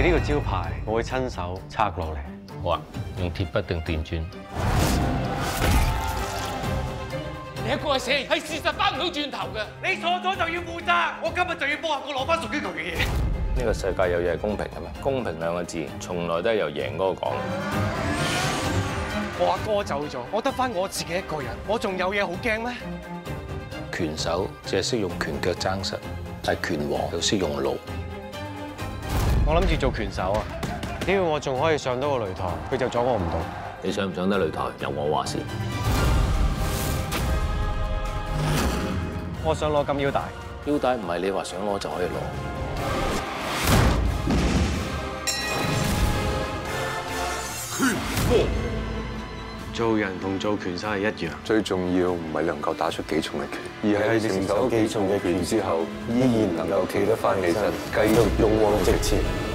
你呢個招牌，我會親手拆落嚟。好啊，用鐵筆定電鑽？你一個死係事實翻唔到轉頭嘅。你錯咗就要負責，我今日就要幫阿哥攞翻屬於佢嘅嘢。呢個世界有嘢係公平嘅咩？公平兩個字，從來都係由贏嗰個講。我阿哥走咗，我得翻我自己一個人，我仲有嘢好驚咩？拳手只係識用拳腳爭實，但係拳王又識用腦。我諗住做拳手啊，只要我仲可以上到個擂台，佢就阻我唔到。你上唔上得擂台，由我話事。我想攞金腰帶，腰帶唔係你話想攞就可以攞。做人同做拳手係一樣。最重要唔係能夠打出幾重嘅拳，而係承受幾重嘅拳之後，依然能夠企得翻起身，繼續勇往直前。